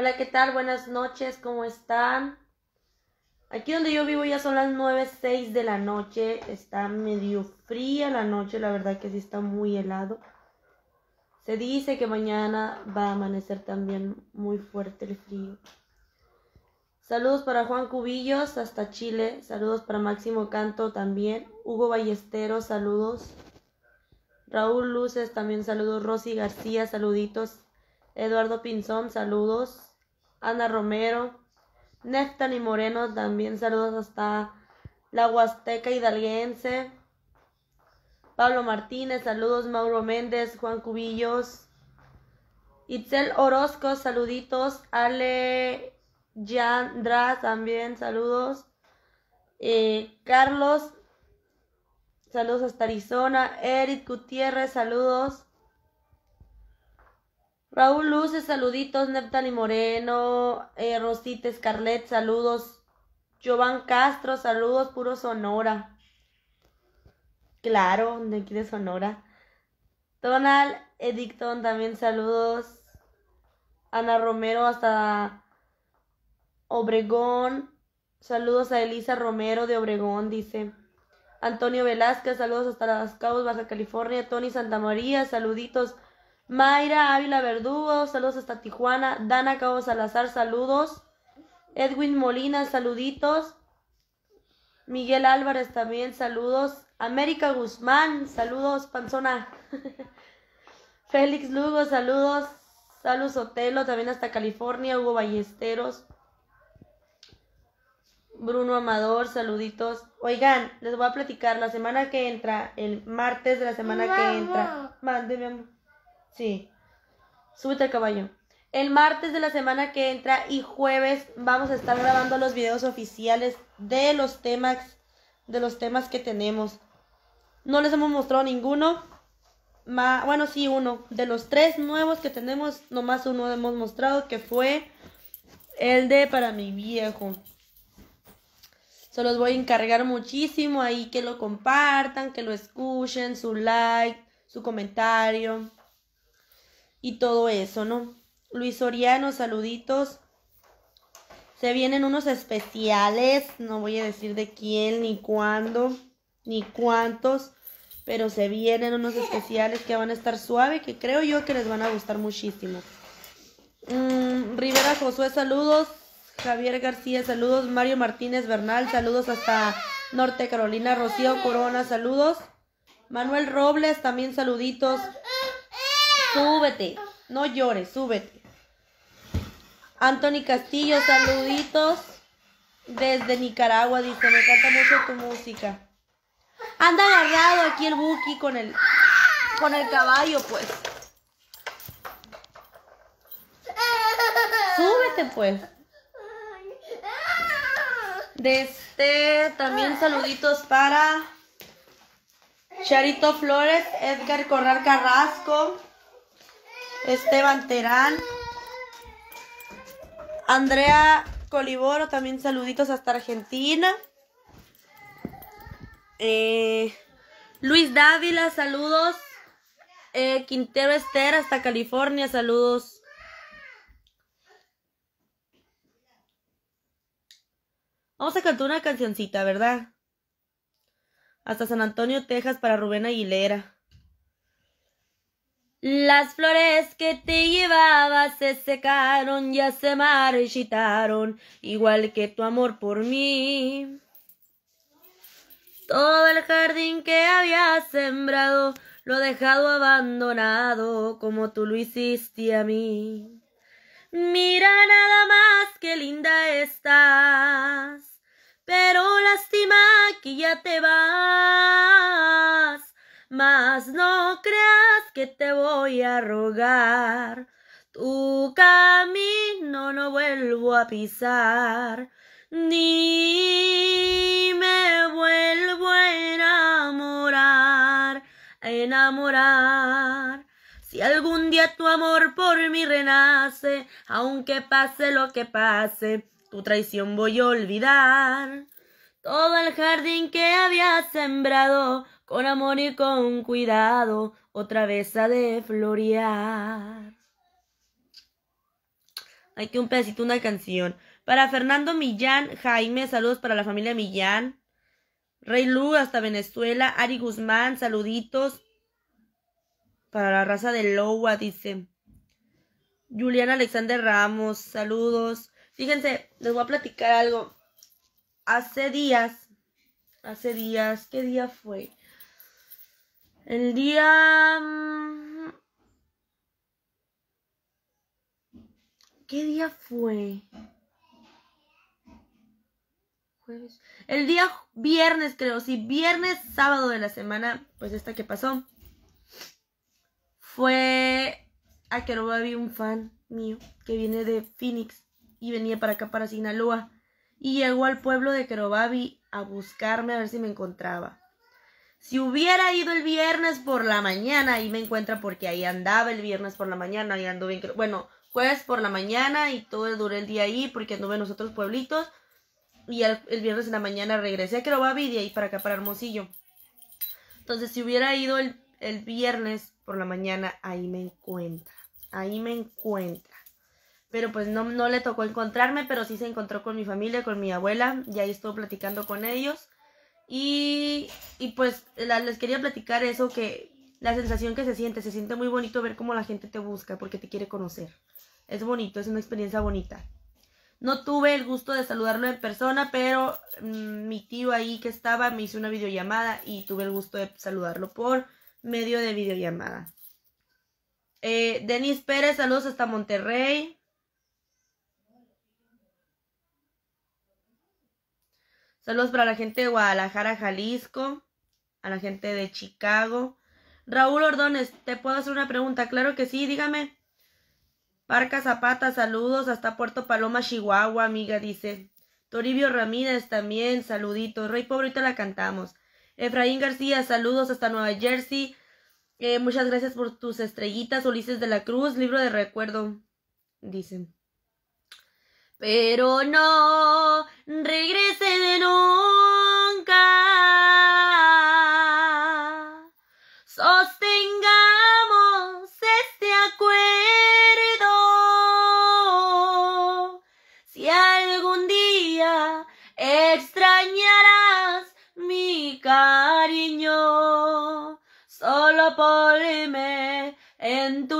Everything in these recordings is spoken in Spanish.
Hola, ¿qué tal? Buenas noches, ¿cómo están? Aquí donde yo vivo ya son las 9, 6 de la noche. Está medio fría la noche, la verdad que sí está muy helado. Se dice que mañana va a amanecer también muy fuerte el frío. Saludos para Juan Cubillos hasta Chile. Saludos para Máximo Canto también. Hugo Ballesteros, saludos. Raúl Luces también saludos. Rosy García, saluditos. Eduardo Pinzón, saludos. Ana Romero, Neftali Moreno, también saludos hasta la Huasteca Hidalguense. Pablo Martínez, saludos. Mauro Méndez, Juan Cubillos. Itzel Orozco, saluditos. Ale Yandra, también saludos. Eh, Carlos, saludos hasta Arizona. Eric Gutiérrez, saludos. Raúl Luces, saluditos. Neptali Moreno, eh, Rosita Scarlett, saludos. Jovan Castro, saludos. Puro Sonora. Claro, de aquí de Sonora. Donald Edicton, también saludos. Ana Romero hasta Obregón. Saludos a Elisa Romero de Obregón, dice. Antonio Velázquez, saludos hasta Las Cabos, Baja California. Tony Santamaría, saluditos. Mayra Ávila Verdugo, saludos hasta Tijuana. Dana Cabo Salazar, saludos. Edwin Molina, saluditos. Miguel Álvarez también, saludos. América Guzmán, saludos, panzona. Félix Lugo, saludos. Salud Sotelo, también hasta California. Hugo Ballesteros. Bruno Amador, saluditos. Oigan, les voy a platicar la semana que entra, el martes de la semana que entra. Mándeme, amor. Sí. Súbete al caballo. El martes de la semana que entra y jueves vamos a estar grabando los videos oficiales de los temas de los temas que tenemos. No les hemos mostrado ninguno. bueno, sí, uno. De los tres nuevos que tenemos, nomás uno hemos mostrado, que fue el de para mi viejo. Se los voy a encargar muchísimo ahí que lo compartan, que lo escuchen, su like, su comentario y todo eso, ¿no? Luis Soriano, saluditos. Se vienen unos especiales, no voy a decir de quién, ni cuándo, ni cuántos, pero se vienen unos especiales que van a estar suave, que creo yo que les van a gustar muchísimo. Mm, Rivera Josué, saludos. Javier García, saludos. Mario Martínez Bernal, saludos hasta Norte Carolina. Rocío Corona, saludos. Manuel Robles, también saluditos. Súbete, no llores, súbete. Anthony Castillo, saluditos. Desde Nicaragua, dice, me encanta mucho tu música. Anda agarrado aquí el Buki con el, con el caballo, pues. Súbete, pues. De este, también saluditos para Charito Flores, Edgar Corral Carrasco, Esteban Terán, Andrea Coliboro, también saluditos hasta Argentina. Eh, Luis Dávila, saludos. Eh, Quintero Esther hasta California, saludos. Vamos a cantar una cancioncita, ¿verdad? Hasta San Antonio, Texas para Rubén Aguilera. Las flores que te llevaba se secaron, ya se marchitaron, igual que tu amor por mí. Todo el jardín que había sembrado lo he dejado abandonado como tú lo hiciste a mí. Mira nada más que linda estás, pero lástima que ya te vas. Mas no creas que te voy a rogar, tu camino no vuelvo a pisar, ni me vuelvo a enamorar, a enamorar. Si algún día tu amor por mí renace, aunque pase lo que pase, tu traición voy a olvidar. Todo el jardín que había sembrado, con amor y con cuidado, otra vez ha de florear. Aquí un pedacito, una canción. Para Fernando Millán, Jaime, saludos para la familia Millán. Rey Lu hasta Venezuela. Ari Guzmán, saluditos. Para la raza de Lowa, dice. Juliana Alexander Ramos, saludos. Fíjense, les voy a platicar algo. Hace días, hace días, ¿qué día fue? El día... Mm, ¿Qué día fue? Jueves. El día viernes, creo, sí, viernes, sábado de la semana, pues esta que pasó. Fue a vi un fan mío que viene de Phoenix y venía para acá, para Sinaloa. Y llegó al pueblo de Kerobabi a buscarme a ver si me encontraba. Si hubiera ido el viernes por la mañana, ahí me encuentra porque ahí andaba el viernes por la mañana, y anduve, bueno, jueves por la mañana y todo duré el día ahí porque anduve en los otros pueblitos. Y el, viernes en la mañana regresé a Kerobabi y ahí para acá, para Hermosillo. Entonces, si hubiera ido el, el viernes por la mañana, ahí me encuentra. Ahí me encuentra pero pues no, no le tocó encontrarme, pero sí se encontró con mi familia, con mi abuela, y ahí estuvo platicando con ellos. Y, y pues les quería platicar eso, que la sensación que se siente, se siente muy bonito ver cómo la gente te busca porque te quiere conocer. Es bonito, es una experiencia bonita. No tuve el gusto de saludarlo en persona, pero mm, mi tío ahí que estaba me hizo una videollamada y tuve el gusto de saludarlo por medio de videollamada. Eh, Denis Pérez, saludos hasta Monterrey. Saludos para la gente de Guadalajara, Jalisco, a la gente de Chicago. Raúl Ordones, ¿te puedo hacer una pregunta? Claro que sí, dígame. Parca Zapata, saludos hasta Puerto Paloma, Chihuahua, amiga, dice. Toribio Ramírez también, saluditos. Rey Pobre, la cantamos. Efraín García, saludos hasta Nueva Jersey. Eh, muchas gracias por tus estrellitas, Ulises de la Cruz, libro de recuerdo, dicen pero no regrese de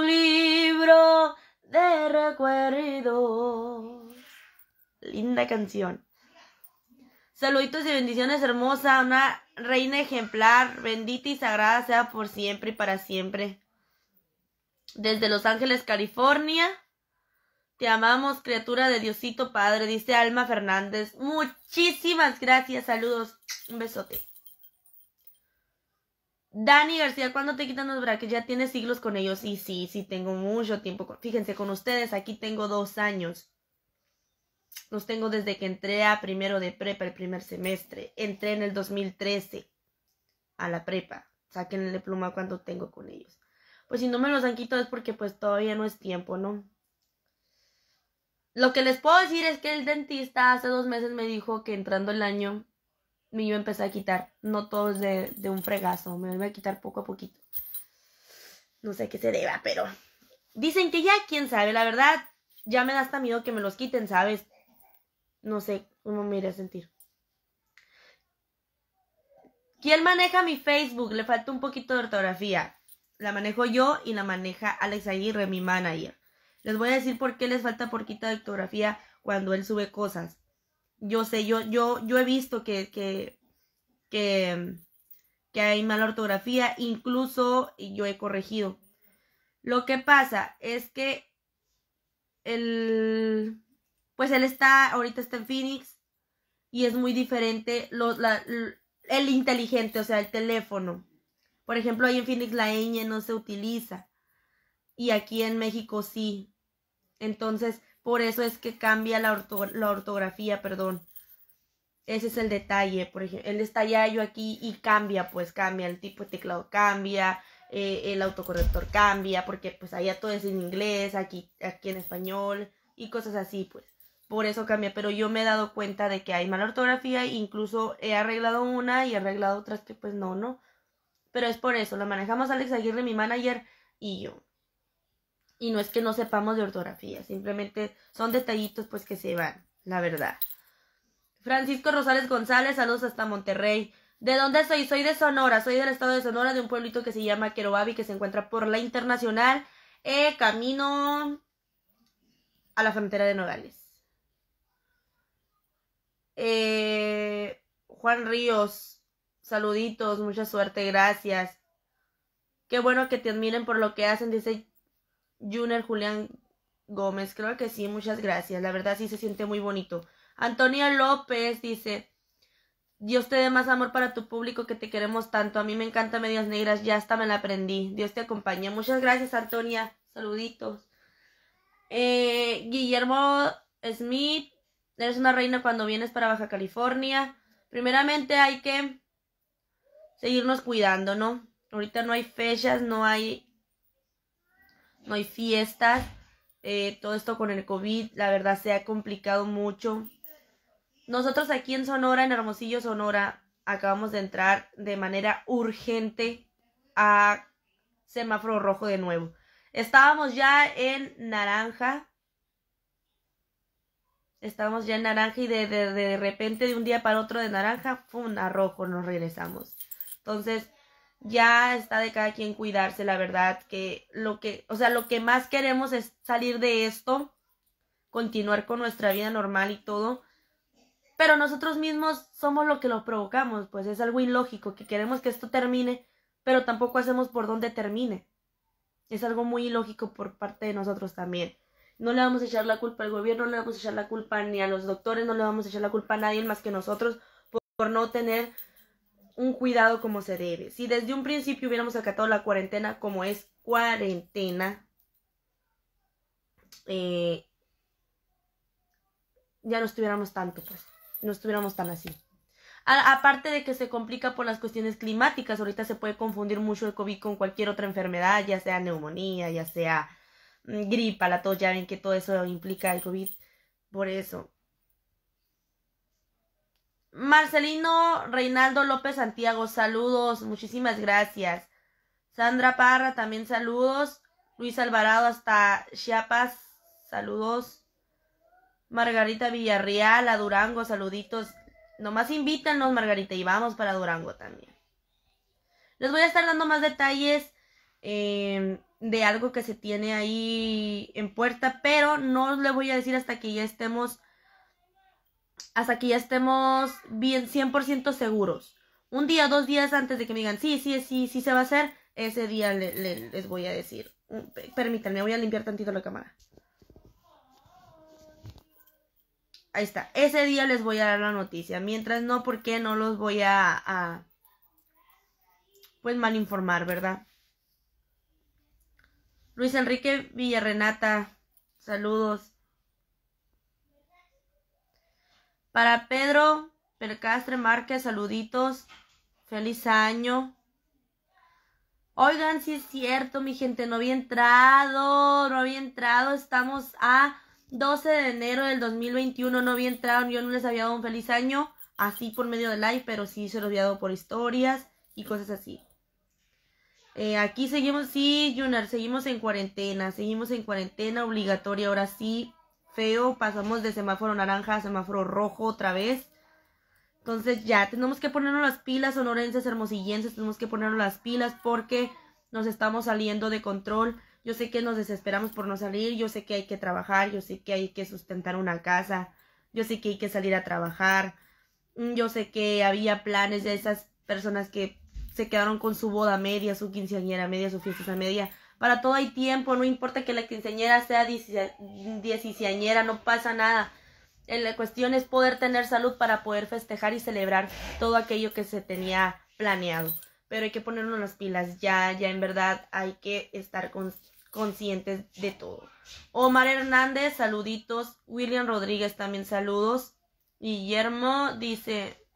libro de recuerdo linda canción. Saluditos y bendiciones hermosa, una reina ejemplar, bendita y sagrada sea por siempre y para siempre. Desde Los Ángeles, California. Te amamos, criatura de Diosito Padre, dice Alma Fernández. Muchísimas gracias, saludos. Un besote. Dani García, ¿cuándo te quitan los brackets? Ya tienes siglos con ellos. Y sí, sí, tengo mucho tiempo. Fíjense, con ustedes aquí tengo dos años. Los tengo desde que entré a primero de prepa, el primer semestre. Entré en el 2013 a la prepa. Sáquenle pluma cuando tengo con ellos. Pues si no me los han quitado es porque pues todavía no es tiempo, ¿no? Lo que les puedo decir es que el dentista hace dos meses me dijo que entrando el año me iba a empezar a quitar. No todos de, de un fregazo, me iba a quitar poco a poquito. No sé qué se deba, pero... Dicen que ya, quién sabe, la verdad, ya me da hasta miedo que me los quiten, ¿sabes? No sé cómo me iré a sentir. ¿Quién maneja mi Facebook? Le falta un poquito de ortografía. La manejo yo y la maneja Alex Aguirre, mi manager. Les voy a decir por qué les falta poquita de ortografía cuando él sube cosas. Yo sé, yo, yo, yo he visto que, que, que, que hay mala ortografía, incluso yo he corregido. Lo que pasa es que el, pues él está, ahorita está en Phoenix y es muy diferente el inteligente, o sea, el teléfono. Por ejemplo, ahí en Phoenix la ñ no se utiliza y aquí en México sí. Entonces, por eso es que cambia la, la ortografía, perdón. Ese es el detalle, por ejemplo, él está ya yo aquí y cambia, pues cambia, el tipo de teclado cambia, eh, el autocorrector cambia, porque pues allá todo es en inglés, aquí, aquí en español y cosas así, pues por eso cambia, pero yo me he dado cuenta de que hay mala ortografía, incluso he arreglado una y he arreglado otras que pues no, no. Pero es por eso, la manejamos Alex Aguirre, mi manager, y yo. Y no es que no sepamos de ortografía, simplemente son detallitos pues que se van, la verdad. Francisco Rosales González, saludos hasta Monterrey. ¿De dónde soy? Soy de Sonora, soy del estado de Sonora, de un pueblito que se llama Querobabi, que se encuentra por la Internacional, eh, camino a la frontera de Nogales. Eh, Juan Ríos, saluditos, mucha suerte, gracias. Qué bueno que te admiren por lo que hacen, dice Junior Julián Gómez. Creo que sí, muchas gracias. La verdad sí se siente muy bonito. Antonia López dice, Dios te dé más amor para tu público que te queremos tanto. A mí me encanta Medias Negras, ya hasta me la aprendí. Dios te acompañe. Muchas gracias, Antonia. Saluditos. Eh, Guillermo Smith, eres una reina cuando vienes para Baja California. Primeramente hay que seguirnos cuidando, ¿no? Ahorita no hay fechas, no hay no hay fiestas. Eh, todo esto con el COVID, la verdad, se ha complicado mucho. Nosotros aquí en Sonora, en Hermosillo, Sonora, acabamos de entrar de manera urgente a semáforo rojo de nuevo. Estábamos ya en naranja. Estábamos ya en naranja y de, de, de repente de un día para otro de naranja, ¡pum! a rojo nos regresamos. Entonces, ya está de cada quien cuidarse, la verdad, que lo que, o sea, lo que más queremos es salir de esto, continuar con nuestra vida normal y todo, pero nosotros mismos somos lo que lo provocamos, pues es algo ilógico, que queremos que esto termine, pero tampoco hacemos por dónde termine. Es algo muy ilógico por parte de nosotros también. No le vamos a echar la culpa al gobierno, no le vamos a echar la culpa ni a los doctores, no le vamos a echar la culpa a nadie más que nosotros por no tener un cuidado como se debe. Si desde un principio hubiéramos acatado la cuarentena como es cuarentena, eh, ya no estuviéramos tanto, pues, no estuviéramos tan así. aparte de que se complica por las cuestiones climáticas, ahorita se puede confundir mucho el COVID con cualquier otra enfermedad, ya sea neumonía, ya sea mm, gripa, la tos, ya ven que todo eso implica el COVID. Por eso, Marcelino Reinaldo López Santiago, saludos, muchísimas gracias. Sandra Parra, también saludos. Luis Alvarado hasta Chiapas, saludos. Margarita Villarreal, a Durango, saluditos. Nomás invítanos, Margarita, y vamos para Durango también. Les voy a estar dando más detalles em, de algo que se tiene ahí en puerta, pero no le voy a decir hasta que ya estemos hasta que ya estemos bien 100% seguros. Un día, dos días antes de que me digan, sí, sí, sí, sí se va a hacer, ese día les voy a decir. Permítanme, voy a limpiar tantito la cámara. Ahí está. Ese día les voy a dar la noticia. Mientras no, porque no los voy a, a pues mal informar, ¿verdad? Luis Enrique Villarrenata, saludos. Para Pedro Percastre Márquez, saluditos. Feliz año. Oigan, si es cierto, mi gente, no había entrado, no había entrado. Estamos a 12 de enero del 2021, no había entrado. Yo no les había dado un feliz año, así por medio de live, pero sí se los había dado por historias y cosas así. Eh, aquí seguimos, sí, Junior, seguimos en cuarentena, seguimos en cuarentena obligatoria, ahora sí, feo, pasamos de semáforo naranja a semáforo rojo otra vez. Entonces ya tenemos que ponernos las pilas, sonorenses, hermosillenses, tenemos que ponernos las pilas porque nos estamos saliendo de control. Yo sé que nos desesperamos por no salir, yo sé que hay que trabajar, yo sé que hay que sustentar una casa, yo sé que hay que salir a trabajar, mm, yo sé que había planes de esas personas que se quedaron con su boda media, su quinceañera media, su fiesta media, para todo hay tiempo, no importa que la quinceañera sea dieciañera, no pasa nada. La cuestión es poder tener salud para poder festejar y celebrar todo aquello que se tenía planeado. Pero hay que ponernos las pilas, ya, ya en verdad hay que estar conscientes de todo. Omar Hernández, saluditos. William Rodríguez también saludos. Guillermo dice,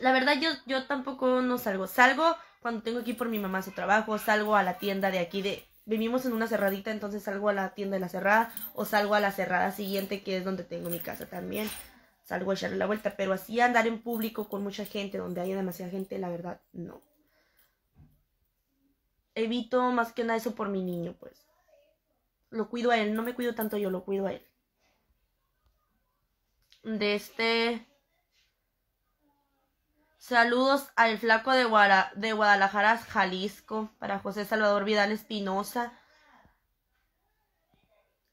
la verdad yo, yo tampoco no salgo. Salgo cuando tengo que ir por mi mamá su trabajo, salgo a la tienda de aquí de... Vivimos en una cerradita, entonces salgo a la tienda de la cerrada o salgo a la cerrada siguiente que es donde tengo mi casa también. Salgo a echarle la vuelta, pero así andar en público con mucha gente, donde haya demasiada gente, la verdad, no. evito más que nada eso por mi niño, pues. Lo cuido a él, no me cuido tanto yo, lo cuido a él. De este... Saludos al flaco de, de Guadalajara, Jalisco, para José Salvador Vidal Espinosa.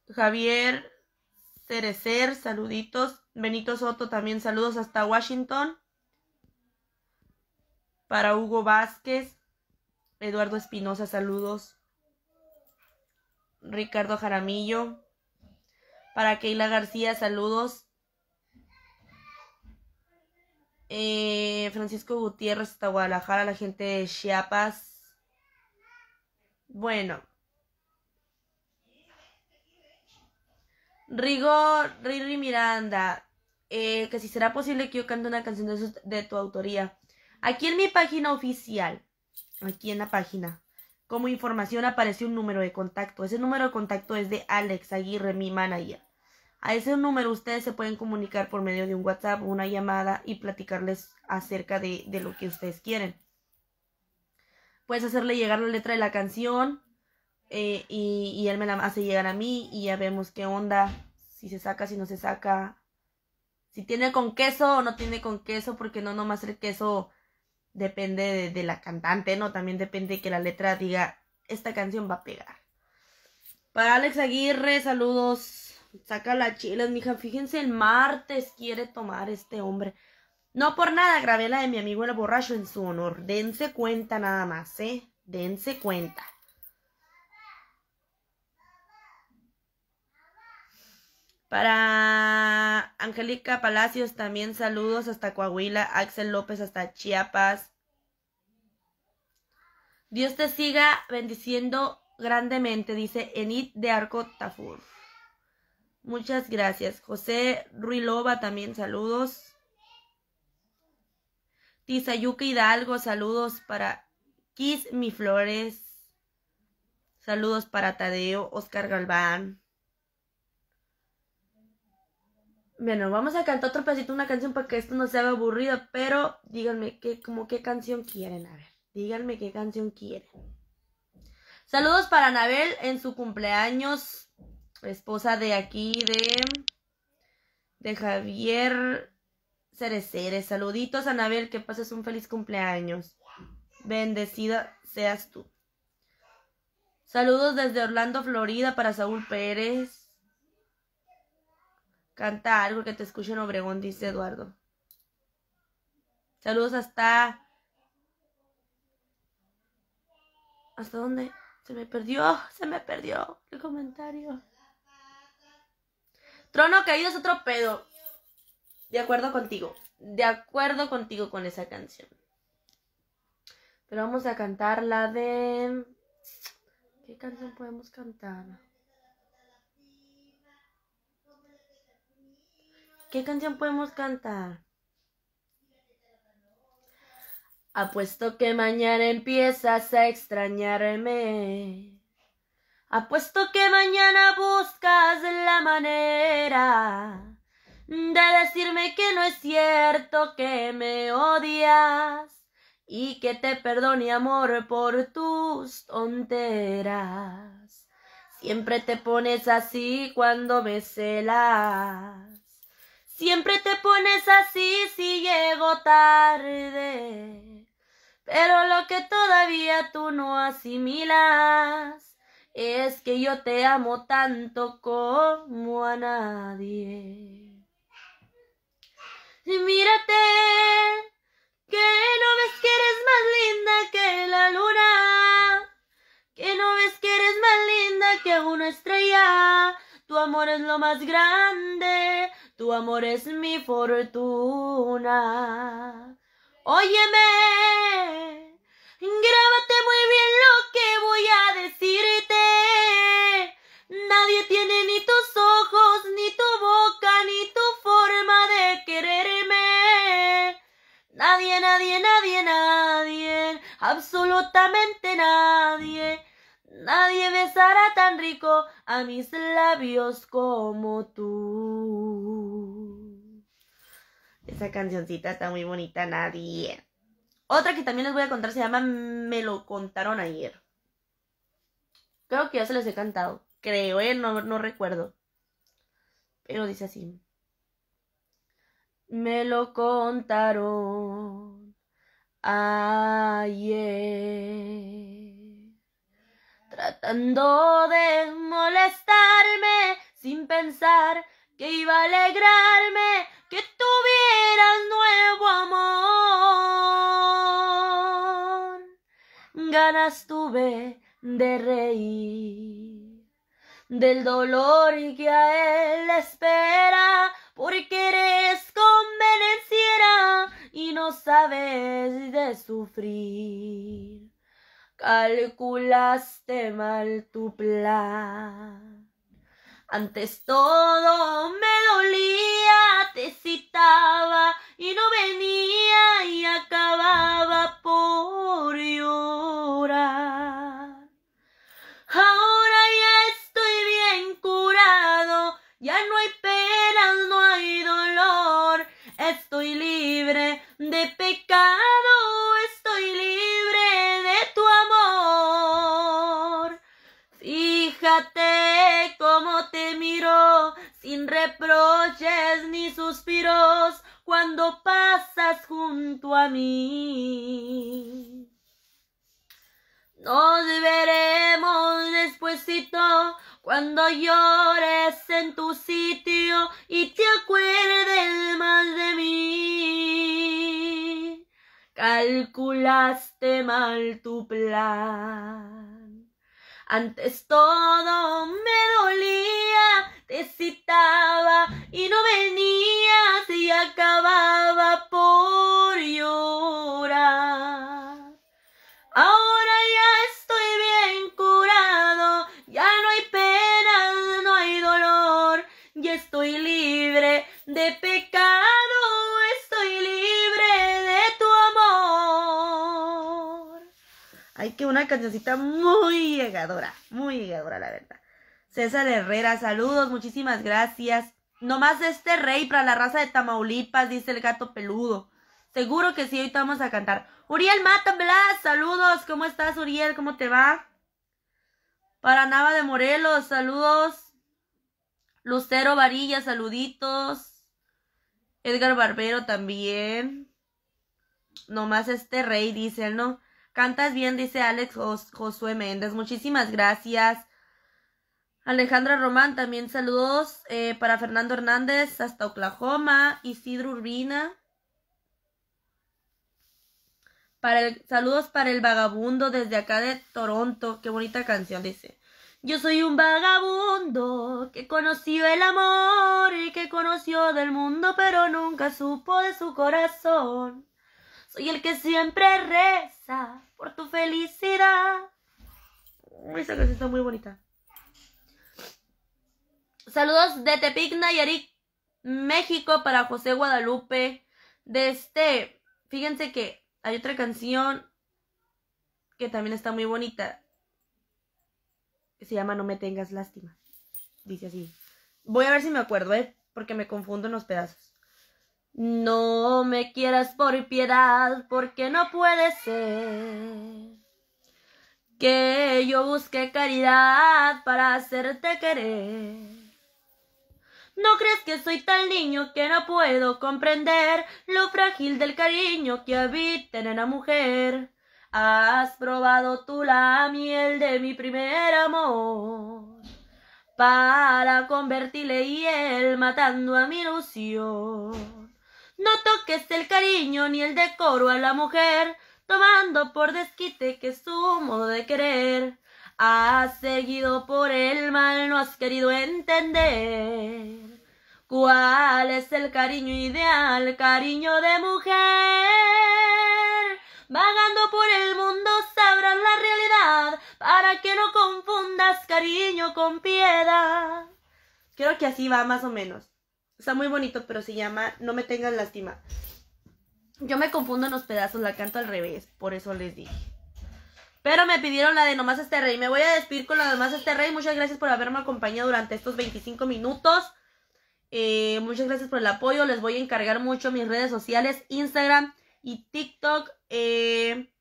Javier Cerecer, saluditos. Benito Soto también saludos hasta Washington. Para Hugo Vázquez. Eduardo Espinosa, saludos. Ricardo Jaramillo. Para Keila García, saludos. Eh, Francisco Gutiérrez hasta Guadalajara, la gente de Chiapas. Bueno. Rigo Riri Miranda, eh, que si será posible que yo cante una canción de, tu autoría. Aquí en mi página oficial, aquí en la página, como información apareció un número de contacto. Ese número de contacto es de Alex Aguirre, mi manager. A ese número ustedes se pueden comunicar por medio de un WhatsApp o una llamada y platicarles acerca de, lo que ustedes quieren. Puedes hacerle llegar la letra de la canción eh, y, y, él me la hace llegar a mí y ya vemos qué onda, si se saca, si no se saca, si tiene con queso o no tiene con queso, porque no nomás el queso depende de, la cantante, ¿no? También depende que la letra diga, esta canción va a pegar. Para Alex Aguirre, saludos. Saca la chila, mija. Fíjense, el martes quiere tomar este hombre. No por nada grabé la de mi amigo el borracho en su honor. Dense cuenta nada más, ¿eh? Dense cuenta. Para Angélica Palacios también saludos hasta Coahuila, Axel López hasta Chiapas. Dios te siga bendiciendo grandemente, dice Enid de Arco Tafur. Muchas gracias. José Ruilova también saludos. Tizayuca Hidalgo, saludos para Kiss Mi Flores. Saludos para Tadeo, Oscar Galván. Bueno, vamos a cantar otro pedacito, una canción para que esto no se haga aburrido, pero díganme qué, como qué canción quieren, a ver, díganme qué canción quieren. Saludos para Anabel en su cumpleaños, esposa de aquí de, de Javier Cereceres. Saluditos, Anabel, que pases un feliz cumpleaños. Bendecida seas tú. Saludos desde Orlando, Florida, para Saúl Pérez. Canta algo que te escuche en Obregón, dice Eduardo. Saludos hasta... ¿Hasta dónde? Se me perdió, se me perdió el comentario. Trono caído es otro pedo. De acuerdo contigo. De acuerdo contigo con esa canción. Pero vamos a cantar la de... ¿Qué canción podemos cantar? ¿Qué canción podemos cantar? Apuesto que mañana empiezas a extrañarme. Apuesto que mañana buscas la manera de decirme que no es cierto que me odias y que te perdone amor por tus tonteras. Siempre te pones así cuando me celas. Siempre te pones así si llego tarde. Pero lo que todavía tú no asimilas es que yo te amo tanto como a nadie. Mírate, que no ves que eres más linda que la luna, que no ves que eres más linda que una estrella. Tu amor es lo más grande tu amor es mi fortuna. Óyeme, grábate muy bien lo que voy a decirte. Nadie, nadie, nadie, nadie, absolutamente nadie Nadie besará tan rico a mis labios como tú. Esa cancioncita está muy bonita, nadie. Otra que también les voy a contar se llama Me lo contaron ayer. Creo que ya se les he cantado. Creo, ¿eh? No, no recuerdo. Pero dice así. Me lo contaron ayer. Tratando de molestarme sin pensar que iba a alegrarme que tuvieras nuevo amor. Ganas tuve de reír del dolor que a él espera porque eres convenenciera y no sabes de sufrir. Calculaste mal tu plan. Antes todo me dolía, te citaba y no venía y acababa por llorar. Ahora ya estoy bien curado, ya no hay Antes todo que una cancioncita muy llegadora, muy llegadora, la verdad. César Herrera, saludos, muchísimas gracias. Nomás este rey para la raza de Tamaulipas, dice el gato peludo. Seguro que sí, ahorita vamos a cantar. Uriel Mata Blas, saludos. ¿Cómo estás, Uriel? ¿Cómo te va? Para Nava de Morelos, saludos. Lucero Varilla, saluditos. Edgar Barbero también. Nomás este rey, dice él, ¿no? Cantas bien, dice Alex Jos- Josué Méndez. Muchísimas gracias. Alejandra Román, también saludos. eh, para Fernando Hernández, hasta Oklahoma. Isidro Urbina. Para saludos para el vagabundo desde acá de Toronto. Qué bonita canción dice. Yo soy un vagabundo que conoció el amor y que conoció del mundo, pero nunca supo de su corazón. Soy el que siempre reza por tu felicidad. Esa canción está muy bonita. Saludos de Tepic, Nayarit, México para José Guadalupe. De este, fíjense que hay otra canción que también está muy bonita. Que se llama No me tengas lástima. Dice así. Voy a ver si me acuerdo, ¿eh? Porque me confundo en los pedazos. No me quieras por piedad, porque no puede ser que yo busque caridad para hacerte querer. ¿No crees que soy tal niño que no puedo comprender lo frágil del cariño que habita en la mujer? Has probado tú la miel de mi primer amor para convertirle hiel matando a mi ilusión. No toques el cariño ni el decoro a la mujer, tomando por desquite que es su modo de querer. Has seguido por el mal, no has querido entender. ¿Cuál es el cariño ideal? Cariño de mujer. Vagando por el mundo sabrás la realidad para que no confundas cariño con piedad. Creo que así va más o menos. Está muy bonito, pero se llama No me tengas lástima. Yo me confundo en los pedazos, la canto al revés, por eso les dije. Pero me pidieron la de Nomás este rey. Me voy a despedir con la de Nomás este rey. Muchas gracias por haberme acompañado durante estos 25 minutos. Eh, muchas gracias por el apoyo. Les voy a encargar mucho mis redes sociales, Instagram y TikTok. Eh,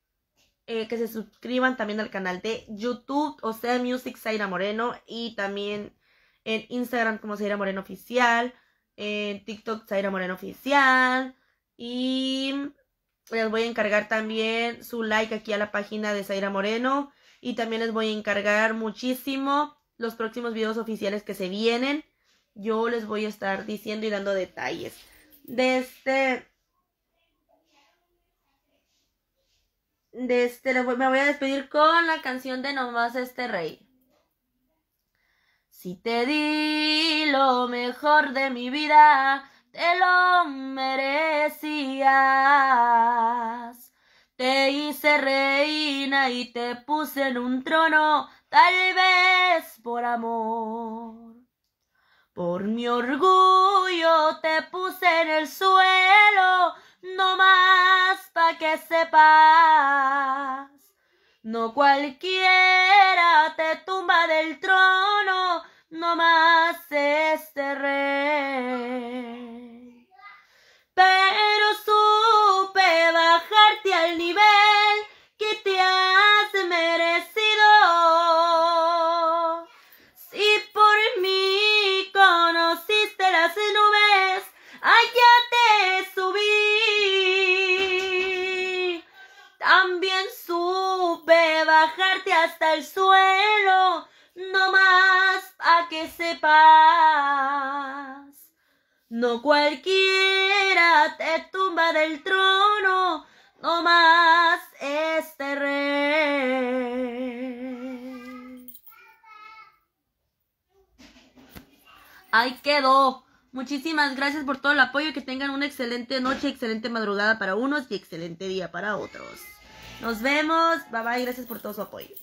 eh, que se suscriban también al canal de YouTube, o sea, Music Zaira Moreno, y también en Instagram como Zaira Moreno Oficial, en TikTok Zaira Moreno Oficial, y les voy a encargar también su like aquí a la página de Zaira Moreno, y también les voy a encargar muchísimo los próximos videos oficiales que se vienen. Yo les voy a estar diciendo y dando detalles. De este... De este, me voy a despedir con la canción de Nomás este rey. Si te di lo mejor de mi vida, te lo merecías. Te hice reina y te puse en un trono, tal vez por amor. Por mi orgullo te puse en el suelo, no más pa' que sepas. No cualquiera te tumba del trono, no más este rey. Muchísimas gracias por todo el apoyo. Que tengan una excelente noche, excelente madrugada para unos y excelente día para otros. Nos vemos. Bye bye. Gracias por todo su apoyo.